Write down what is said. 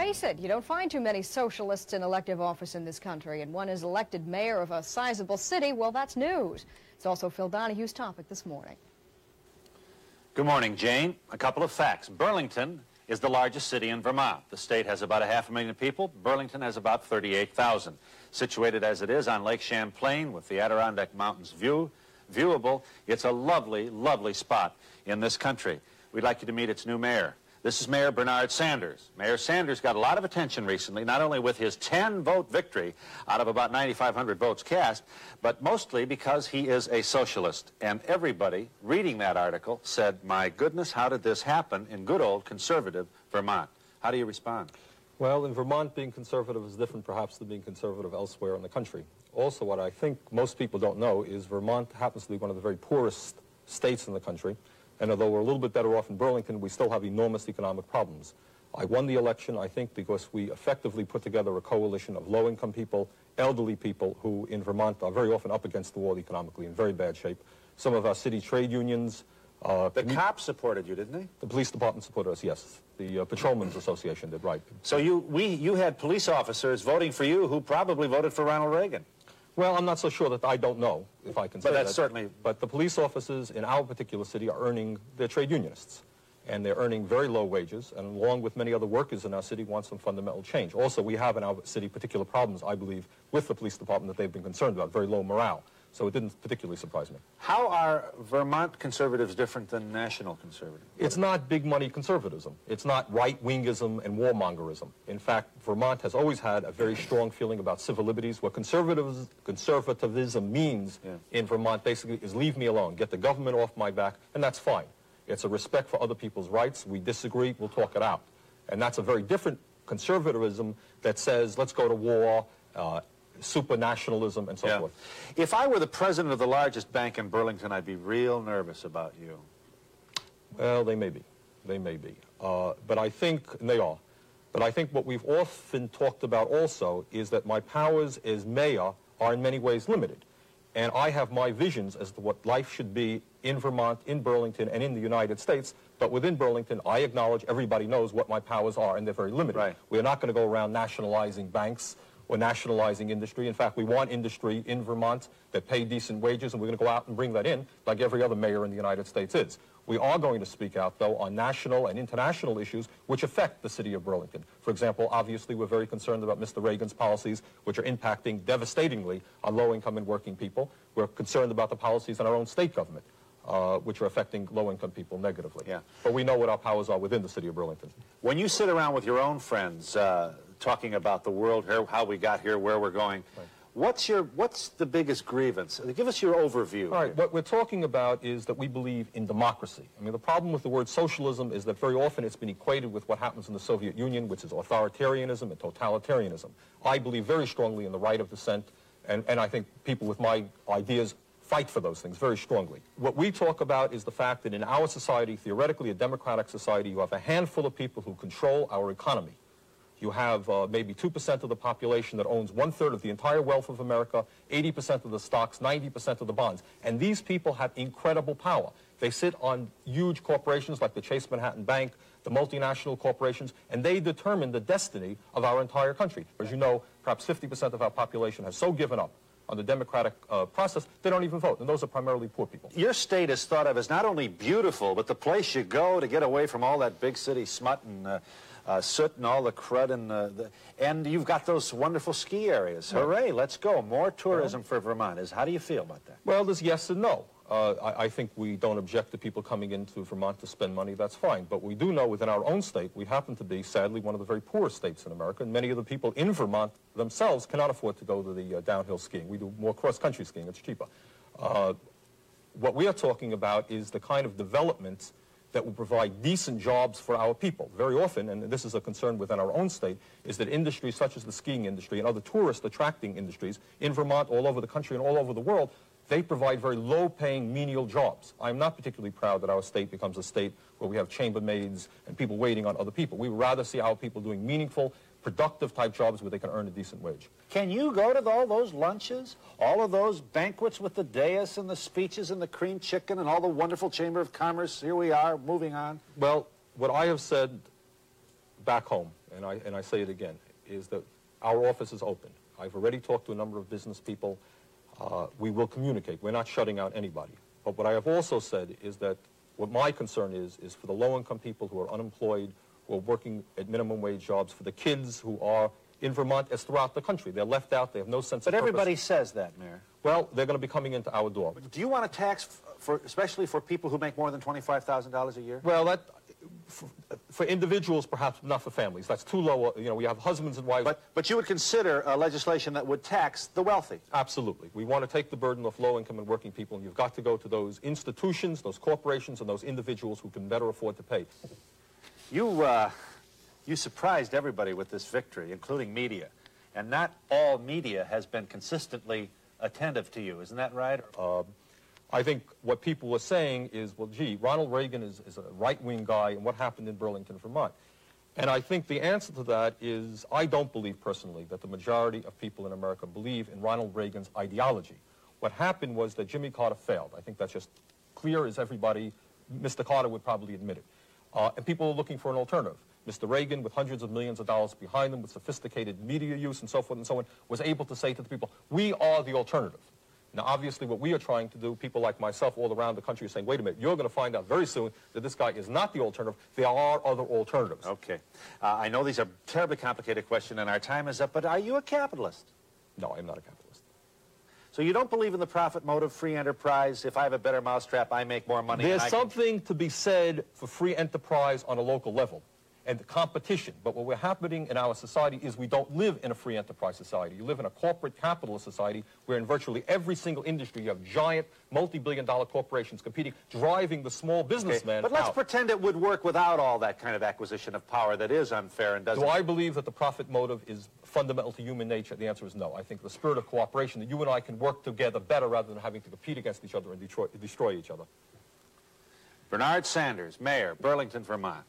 face it, you don't find too many socialists in elective office in this country, and one is elected mayor of a sizable city, well, that's news. It's also Phil Donahue's topic this morning. Good morning, Jane. A couple of facts. Burlington is the largest city in Vermont. The state has about a half a million people. Burlington has about 38,000. Situated as it is on Lake Champlain with the Adirondack Mountains view, viewable, it's a lovely, lovely spot in this country. We'd like you to meet its new mayor. This is Mayor Bernard Sanders. Mayor Sanders got a lot of attention recently, not only with his 10-vote victory out of about 9,500 votes cast, but mostly because he is a socialist. And everybody reading that article said, my goodness, how did this happen in good old conservative Vermont? How do you respond? Well, in Vermont, being conservative is different perhaps than being conservative elsewhere in the country. Also, what I think most people don't know is Vermont happens to be one of the very poorest states in the country. And although we're a little bit better off in Burlington, we still have enormous economic problems. I won the election, I think, because we effectively put together a coalition of low-income people, elderly people who in Vermont are very often up against the wall economically in very bad shape. Some of our city trade unions. Uh, the cops supported you, didn't they? The police department supported us, yes. The uh, Patrolmen's Association did, right. So you, we, you had police officers voting for you who probably voted for Ronald Reagan. Well, I'm not so sure that I don't know, if I can say but that's that. certainly... But the police officers in our particular city are earning, they're trade unionists. And they're earning very low wages, and along with many other workers in our city, want some fundamental change. Also, we have in our city particular problems, I believe, with the police department that they've been concerned about, very low morale. So it didn't particularly surprise me. How are Vermont conservatives different than national conservatives? It's not big money conservatism. It's not right-wingism and warmongerism. In fact, Vermont has always had a very strong feeling about civil liberties. What conservatism means yeah. in Vermont basically is leave me alone, get the government off my back, and that's fine. It's a respect for other people's rights. We disagree, we'll talk it out. And that's a very different conservatism that says, let's go to war, uh, supranationalism and so yeah. forth. If I were the president of the largest bank in Burlington, I'd be real nervous about you. Well, they may be. They may be. Uh, but I think, and they are, but I think what we've often talked about also is that my powers as mayor are in many ways limited. And I have my visions as to what life should be in Vermont, in Burlington, and in the United States. But within Burlington, I acknowledge everybody knows what my powers are, and they're very limited. Right. We're not going to go around nationalizing banks or nationalizing industry. In fact, we want industry in Vermont that pay decent wages, and we're going to go out and bring that in like every other mayor in the United States is. We are going to speak out, though, on national and international issues which affect the city of Burlington. For example, obviously, we're very concerned about Mr. Reagan's policies, which are impacting devastatingly on low-income and working people. We're concerned about the policies in our own state government. Uh, which are affecting low-income people negatively. Yeah. But we know what our powers are within the city of Burlington. When you sit around with your own friends, uh, talking about the world, here, how we got here, where we're going. Right. What's your what's the biggest grievance? Give us your overview. All right, here. what we're talking about is that we believe in democracy. I mean, the problem with the word socialism is that very often it's been equated with what happens in the Soviet Union, which is authoritarianism and totalitarianism. I believe very strongly in the right of dissent, and, and I think people with my ideas fight for those things very strongly. What we talk about is the fact that in our society, theoretically a democratic society, you have a handful of people who control our economy. You have uh, maybe 2% of the population that owns one-third of the entire wealth of America, 80% of the stocks, 90% of the bonds. And these people have incredible power. They sit on huge corporations like the Chase Manhattan Bank, the multinational corporations, and they determine the destiny of our entire country. As you know, perhaps 50% of our population has so given up on the democratic uh, process, they don't even vote, and those are primarily poor people. Your state is thought of as not only beautiful, but the place you go to get away from all that big city smut and uh, uh, soot and all the crud and the, the, and you've got those wonderful ski areas. Hooray, let's go. More tourism for Vermont. Is How do you feel about that? Well, there's yes and no. Uh, I, I, think we don't object to people coming into Vermont to spend money. That's fine. But we do know within our own state, we happen to be, sadly, one of the very poorest states in America. And many of the people in Vermont themselves cannot afford to go to the uh, downhill skiing. We do more cross-country skiing. It's cheaper. Uh, what we are talking about is the kind of developments that will provide decent jobs for our people. Very often, and this is a concern within our own state, is that industries such as the skiing industry and other tourist attracting industries in Vermont, all over the country, and all over the world, they provide very low-paying menial jobs. I'm not particularly proud that our state becomes a state where we have chambermaids and people waiting on other people. We would rather see our people doing meaningful, productive type jobs where they can earn a decent wage. Can you go to all those lunches, all of those banquets with the dais and the speeches and the cream chicken and all the wonderful Chamber of Commerce? Here we are, moving on. Well, what I have said back home, and I, and I say it again, is that our office is open. I've already talked to a number of business people. Uh, we will communicate. We're not shutting out anybody. But what I have also said is that what my concern is, is for the low-income people who are unemployed, are working at minimum wage jobs, for the kids who are in Vermont as throughout the country. They're left out. They have no sense But of purpose. everybody says that, Mayor. Well, they're going to be coming into our door. Do you want a tax, for, especially for people who make more than $25,000 a year? Well, that, for, for individuals, perhaps not for families. That's too low. You know, we have husbands and wives. But, but you would consider uh, legislation that would tax the wealthy. Absolutely. We want to take the burden off low-income and working people, and you've got to go to those institutions, those corporations, and those individuals who can better afford to pay. You, uh, you surprised everybody with this victory, including media. And not all media has been consistently attentive to you. Isn't that right? I think what people were saying is, well, gee, Ronald Reagan is, is a right-wing guy, and what happened in Burlington, Vermont? And I think the answer to that is I don't believe personally that the majority of people in America believe in Ronald Reagan's ideology. What happened was that Jimmy Carter failed. I think that's just clear as everybody, Mr. Carter would probably admit it. Uh, and people are looking for an alternative. Mr. Reagan, with hundreds of millions of dollars behind him, with sophisticated media use and so forth and so on, was able to say to the people, we are the alternative. Now, obviously, what we are trying to do, people like myself all around the country are saying, wait a minute, you're going to find out very soon that this guy is not the alternative. There are other alternatives. Okay. Uh, I know these are terribly complicated questions, and our time is up, but are you a capitalist? No, I'm not a capitalist. So you don't believe in the profit motive, free enterprise? If I have a better mousetrap, I make more money. There's I can- something to be said for free enterprise on a local level and the competition. But what we're happening in our society is we don't live in a free enterprise society. You live in a corporate capitalist society where in virtually every single industry you have giant multi-billion dollar corporations competing, driving the small Okay, businessman But let's out. pretend it would work without all that kind of acquisition of power that is unfair and doesn't. Do I believe that the profit motive is fundamental to human nature? The answer is no. I think the spirit of cooperation, that you and I can work together better rather than having to compete against each other and destroy, destroy each other. Bernard Sanders, Mayor, Burlington, Vermont.